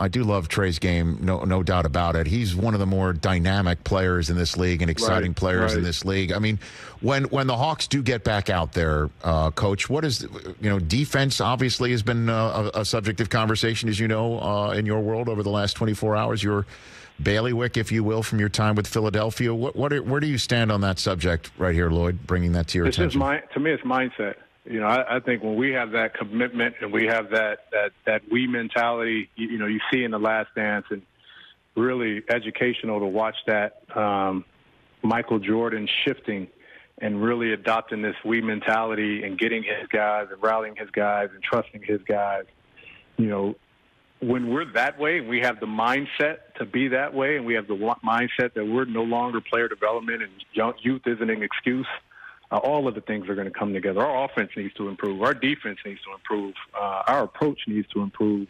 I do love Trae's game, no no doubt about it. He's one of the more dynamic players in this league and exciting Right, players in this league. I mean, when when the Hawks do get back out there, uh, coach, what is you know defense obviously has been uh, a, a subject of conversation, as you know, uh, in your world over the last 24 hours. Your bailiwick, if you will, from your time with Philadelphia. What what are, where do you stand on that subject right here, Lloyd? Bringing that to your just attention. my to me, it's mindset. You know, I, I think when we have that commitment and we have that that that we mentality, you, you know, you see in the Last Dance, and really educational to watch that um, Michael Jordan shifting and really adopting this we mentality and getting his guys and rallying his guys and trusting his guys. You know, when we're that way, and we have the mindset to be that way, and we have the mindset that we're no longer player development and youth isn't an excuse. Uh, all of the things are going to come together. Our offense needs to improve. Our defense needs to improve. Uh, our approach needs to improve.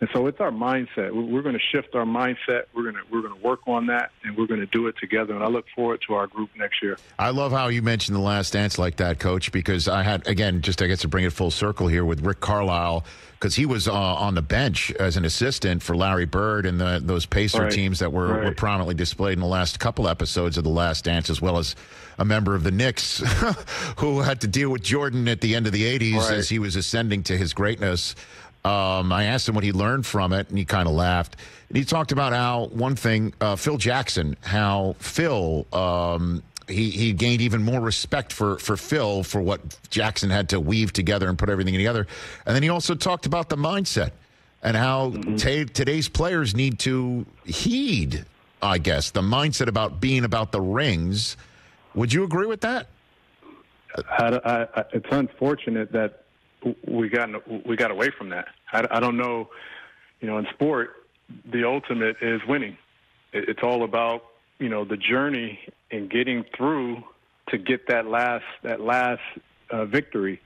And so it's our mindset. We're, going to shift our mindset. We're going to we're going to work on that, and we're going to do it together. And I look forward to our group next year. I love how you mentioned the last dance like that, Coach, because I had again just I guess to bring it full circle here with Rick Carlisle because he was uh, on the bench as an assistant for Larry Bird and the, those Pacer Right. teams that were, Right. were prominently displayed in the last couple episodes of the Last Dance, as well as a member of the Knicks who had to deal with Jordan at the end of the '80s Right. as he was ascending to his greatness. Um, I asked him what he learned from it, and he kind of laughed. And he talked about how one thing, uh, Phil Jackson, how Phil, um, he he gained even more respect for for Phil for what Jackson had to weave together and put everything together. And then he also talked about the mindset and how ta today's players need to heed, I guess, the mindset about being about the rings. Would you agree with that? I, I, it's unfortunate that we got we got away from that. I, I don't know, you know, in sport, the ultimate is winning. It, it's all about you know the journey and getting through to get that last that last uh, victory.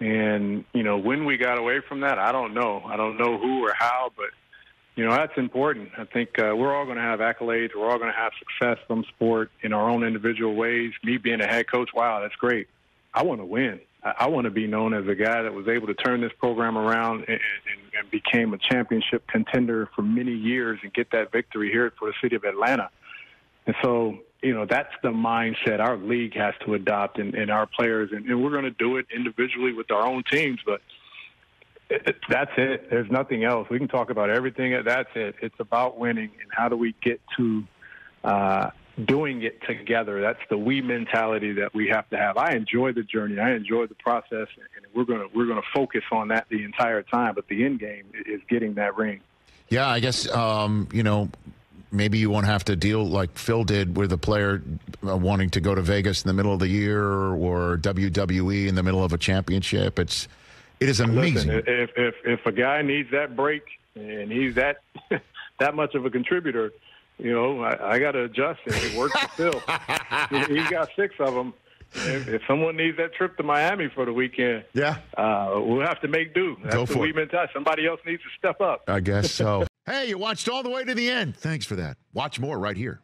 And you know, when we got away from that, I don't know. I don't know who or how, but you know that's important. I think uh, we're all going to have accolades. We're all going to have success from sport in our own individual ways. Me being a head coach, wow, that's great. I want to win. I, want to be known as a guy that was able to turn this program around and, and, and became a championship contender for many years and get that victory here for the city of Atlanta. And so, you know, that's the mindset our league has to adopt and, and our players. And, and we're going to do it individually with our own teams, but it, it- that's it. There's nothing else. We can talk about everything. That's it. It's about winning and how do we get to uh, doing it together. That's the we mentality that we have to have. I enjoy the journey. I enjoy the process, and we're going to we're going to focus on that the entire time. But the end game is getting that ring. Yeah, I guess um, you know maybe you won't have to deal like Phil did with a player uh, wanting to go to Vegas in the middle of the year or WWE in the middle of a championship. It's it is amazing. Listen, if if if a guy needs that break and he's that that much of a contributor, you know, I, I got to adjust, it. it works. He- He's got six of them. If, if someone needs that trip to Miami for the weekend, yeah, uh, we'll have to make do. That's Go for we it. mentality. Somebody else needs to step up. I guess so. hey, you watched all the way to the end. Thanks for that. Watch more right here.